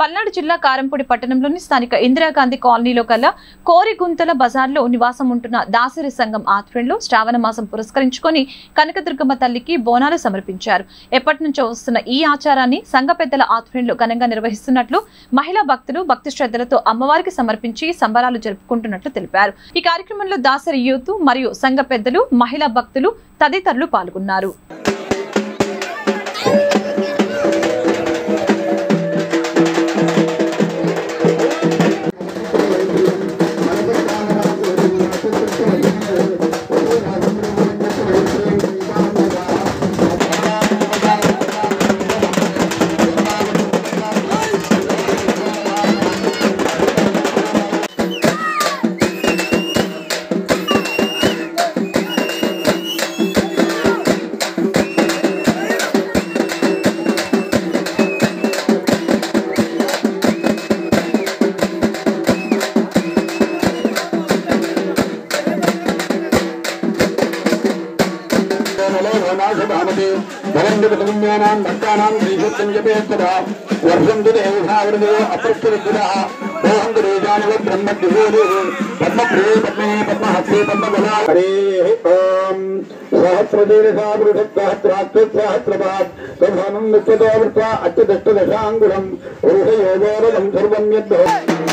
పల్నాడు జిల్లా కారంపూడి పట్టణంలోని స్థానిక ఇందిరాగాంధీ కాలనీలో కల కోరిగుంతల బజార్లో నివాసం ఉంటున్న దాసరి సంఘం ఆధ్వర్యంలో శ్రావణ మాసం పురస్కరించుకొని కనకదుర్గమ్మ తల్లికి బోనాలు సమర్పించారు. ఎప్పటి నుంచో వస్తున్న ఈ ఆచారాన్ని సంఘ పెద్దల ఆధ్వర్యంలో ఘనంగా నిర్వహిస్తున్నట్లు మహిళా భక్తులు భక్తి శ్రద్ధలతో అమ్మవారికి సమర్పించి సంబరాలు జరుపుకుంటున్నట్లు తెలిపారు. ఈ కార్యక్రమంలో దాసరి యూత్ మరియు సంఘ పెద్దలు మహిళా భక్తులు తదితరులు పాల్గొన్నారు. नलो रोनाशु भामते भवन्तु कुटुम्बानां भक्तानां श्रीशत्तं जपेत्तदा वर्षन्तु देवसावृतो अपृष्टविद्युतः मोहन्तु रेजानिव ब्रह्मद्विभूरिः पद्मप्रिये पद्मे पद्महस्ते पद्मबला हरेः ॐ सहस्रदीर्घावृषत्सहस्रात्रिसहस्रपात् प्रधानं नित्यतो वृत्ता अत्यदष्टदशाङ्गुलम् पुरुषयोगोरदं सर्वं यद्भवति